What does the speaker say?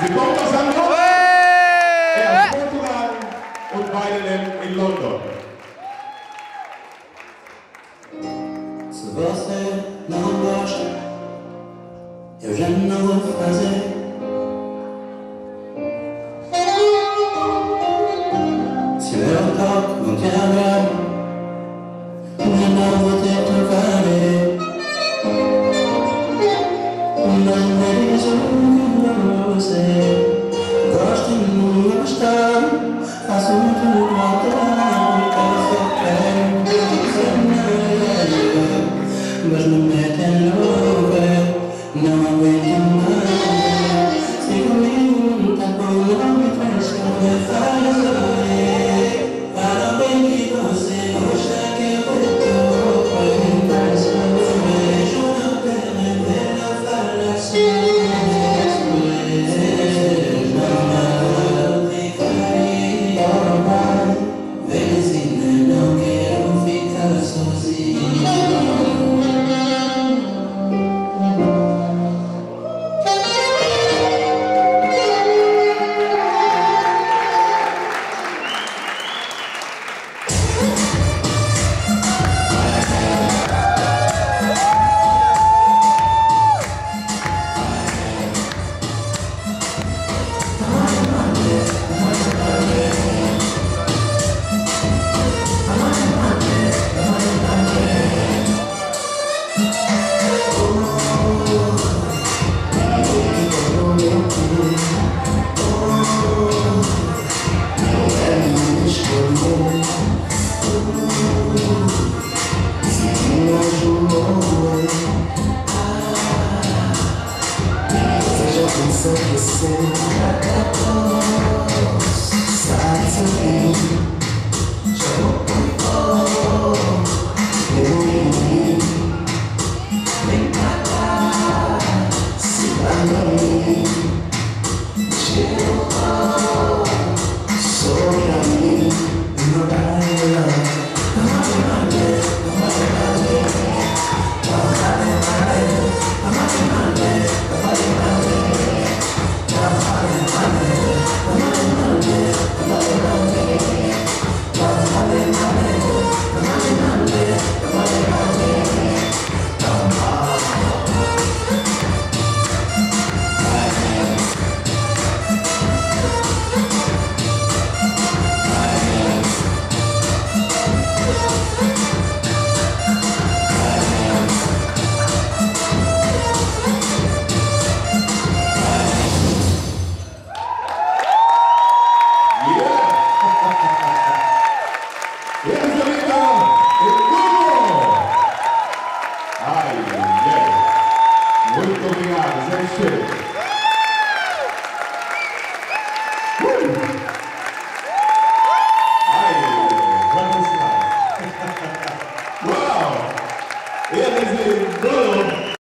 Si vamos pasando é Portugal und Bayern em London. Se você não gosta, eu já não vou fazer. Se não te But no matter sin.